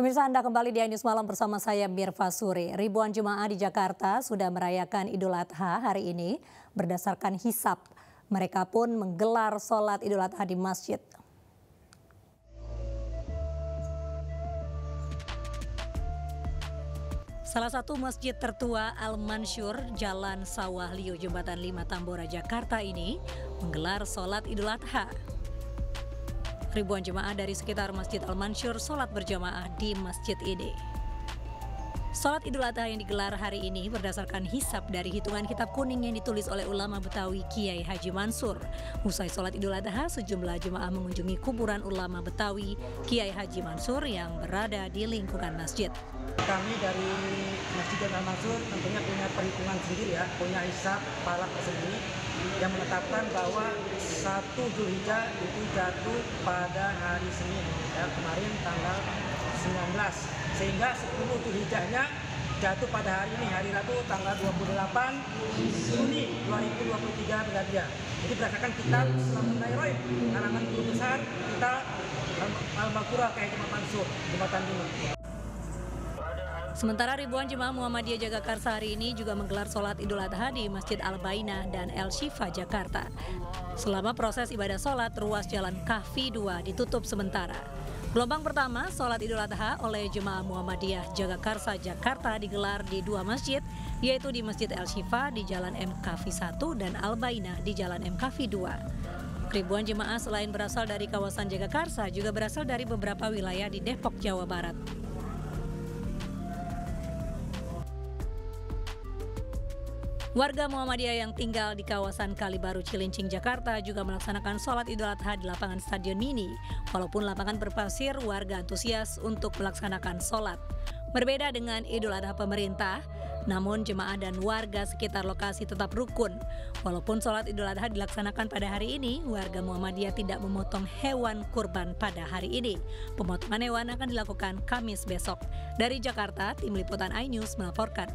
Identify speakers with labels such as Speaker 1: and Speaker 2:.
Speaker 1: Pemirsa Anda kembali di News Malam bersama saya Mirva Suri. Ribuan jemaah di Jakarta sudah merayakan Idul Adha hari ini berdasarkan hisap. Mereka pun menggelar sholat Idul Adha di masjid. Salah satu masjid tertua Al-Mansur, Jalan Sawah Liu, Jembatan 5 Tambora, Jakarta ini menggelar sholat Idul Adha. Ribuan jemaah dari sekitar Masjid Al-Mansur sholat berjamaah di masjid ini. Sholat Idul Adha yang digelar hari ini berdasarkan hisap dari hitungan kitab kuning yang ditulis oleh ulama Betawi Kiai Haji Mansur. Usai sholat Idul Adha, sejumlah jemaah mengunjungi kuburan ulama Betawi Kiai Haji Mansur yang berada di lingkungan masjid.
Speaker 2: Kami dari Masjid Al Mansur tentunya punya perhitungan sendiri ya, punya hisap palak tersendiri yang menetapkan bahwa satu Zulhijjah itu jatuh pada hari Senin ya kemarin tanggal 19 sehingga 10 Zulhijjahnya jatuh pada hari ini hari Rabu tanggal 28 Juni 2023 berladia. Jadi berdasarkan kitab Selamat Nairobi karangan guru besar kita Al-Baqarah kayak Jemaah Mansur Jembatan Lima.
Speaker 1: Sementara ribuan jemaah Muhammadiyah Jagakarsa hari ini juga menggelar sholat Idul Adha di Masjid Al-Bainah dan El Shifa, Jakarta. Selama proses ibadah sholat, ruas jalan Kahfi 2 ditutup sementara. Gelombang pertama, sholat Idul Adha oleh jemaah Muhammadiyah Jagakarsa, Jakarta digelar di dua masjid, yaitu di Masjid El Shifa di Jalan M Kahfi 1 dan Al-Bainah di Jalan M Kahfi 2. Ribuan jemaah selain berasal dari kawasan Jagakarsa juga berasal dari beberapa wilayah di Depok, Jawa Barat. Warga Muhammadiyah yang tinggal di kawasan Kalibaru Cilincing, Jakarta juga melaksanakan sholat Idul Adha di lapangan Stadion Mini. Walaupun lapangan berpasir, warga antusias untuk melaksanakan sholat. Berbeda dengan Idul Adha pemerintah, namun jemaah dan warga sekitar lokasi tetap rukun. Walaupun sholat Idul Adha dilaksanakan pada hari ini, warga Muhammadiyah tidak memotong hewan kurban pada hari ini. Pemotongan hewan akan dilakukan Kamis besok. Dari Jakarta, Tim Liputan iNews melaporkan.